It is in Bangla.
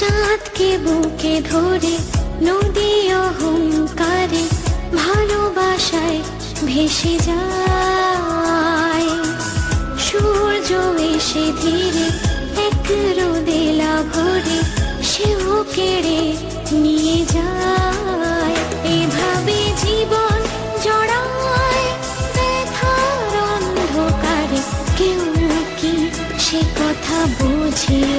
চাঁদকে বুকে ধরে নদী অহংকারে ভালোবাসায় ভেসে যায়। সূর্য এসে ধীরে এক রোদেলা ভরে সেও কেড়ে নিয়ে যায়। এভাবে জীবন জড়ায় ব্যথার অন্ধকারে, কেউ কি সে কথা বোঝে?